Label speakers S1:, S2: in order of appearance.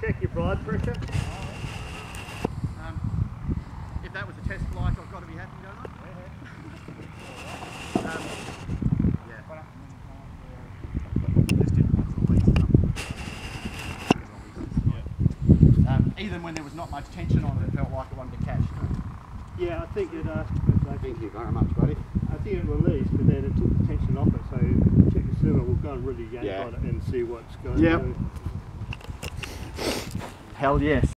S1: check your blood pressure?
S2: Um, if that was a test flight, I've got to be happy, don't I? Um, yeah. Just didn't want to release something. Um, even when there was not much tension on it, it felt like it wanted to catch.
S1: Yeah, I think it. Uh, I
S2: Thank you very much, buddy.
S1: I think it released, but then it took the tension off it. So check the servo. We'll go and really yank
S2: Yeah.
S1: on it and see what's going
S2: Yep.
S1: on.
S2: Hell yes.